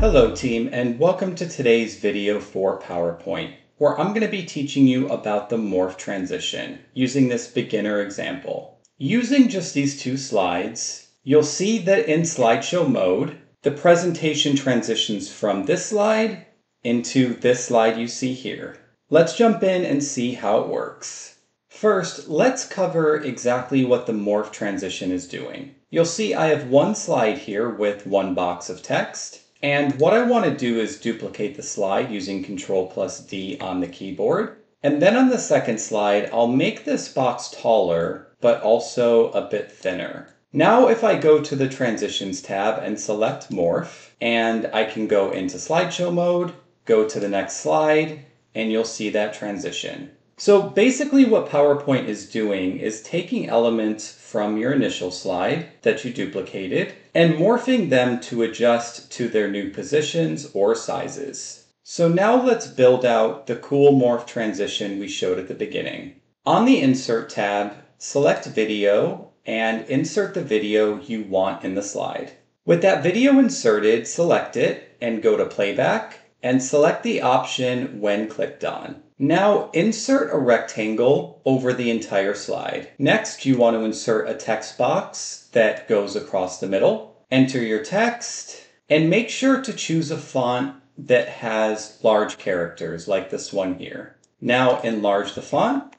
Hello team and welcome to today's video for PowerPoint where I'm going to be teaching you about the morph transition using this beginner example. Using just these two slides, you'll see that in slideshow mode, the presentation transitions from this slide into this slide you see here. Let's jump in and see how it works. First, let's cover exactly what the morph transition is doing. You'll see I have one slide here with one box of text and what I want to do is duplicate the slide using Control plus D on the keyboard. And then on the second slide, I'll make this box taller, but also a bit thinner. Now if I go to the Transitions tab and select Morph, and I can go into slideshow mode, go to the next slide, and you'll see that transition. So basically what PowerPoint is doing is taking elements from your initial slide that you duplicated and morphing them to adjust to their new positions or sizes. So now let's build out the cool morph transition we showed at the beginning. On the Insert tab, select Video and insert the video you want in the slide. With that video inserted, select it and go to Playback and select the option when clicked on. Now insert a rectangle over the entire slide. Next, you want to insert a text box that goes across the middle. Enter your text and make sure to choose a font that has large characters like this one here. Now enlarge the font.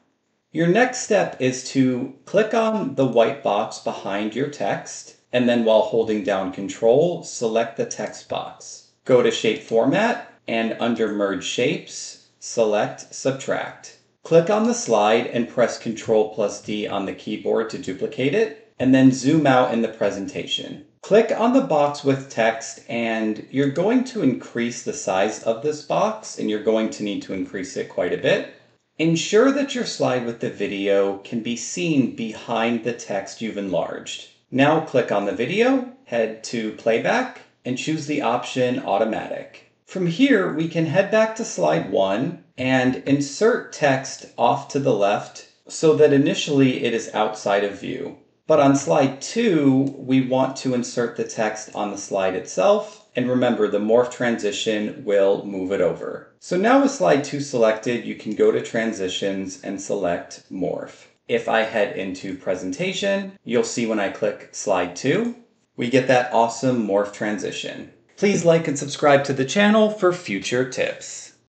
Your next step is to click on the white box behind your text and then while holding down control, select the text box. Go to shape format and under merge shapes, select Subtract. Click on the slide and press Ctrl plus D on the keyboard to duplicate it, and then zoom out in the presentation. Click on the box with text and you're going to increase the size of this box and you're going to need to increase it quite a bit. Ensure that your slide with the video can be seen behind the text you've enlarged. Now click on the video, head to playback, and choose the option automatic. From here, we can head back to slide one and insert text off to the left so that initially it is outside of view. But on slide two, we want to insert the text on the slide itself. And remember, the morph transition will move it over. So now with slide two selected, you can go to transitions and select morph. If I head into presentation, you'll see when I click slide two, we get that awesome morph transition. Please like and subscribe to the channel for future tips.